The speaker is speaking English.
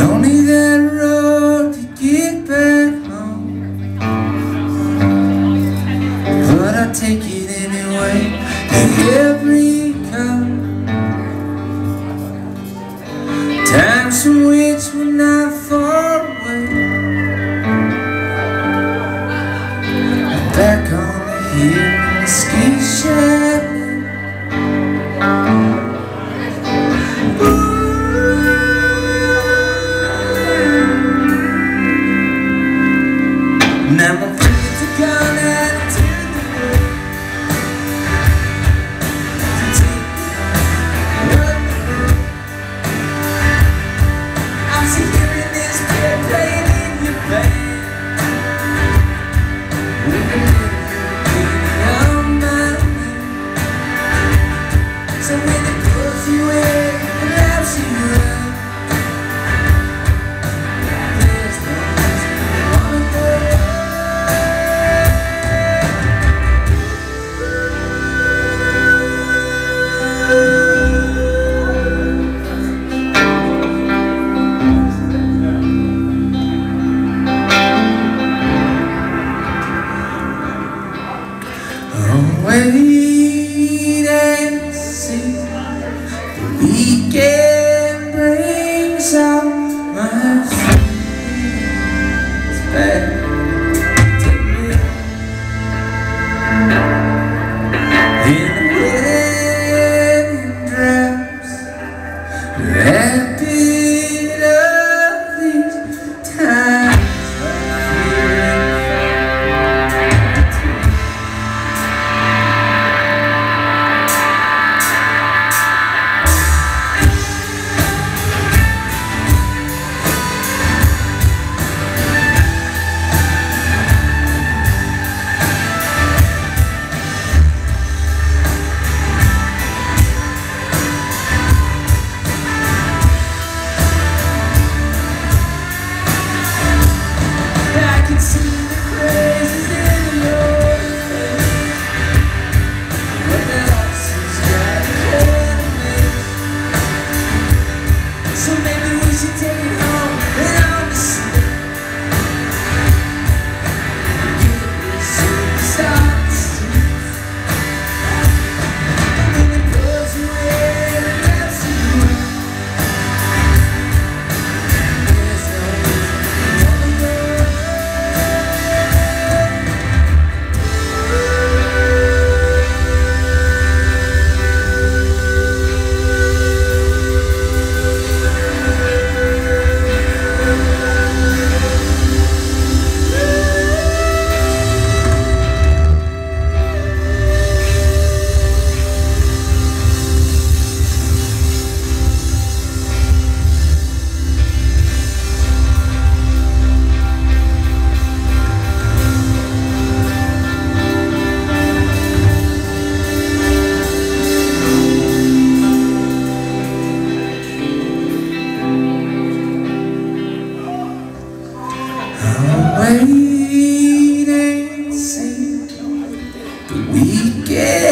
Don't need that road to get back home. But I take it anyway And every cup Times in We weekend.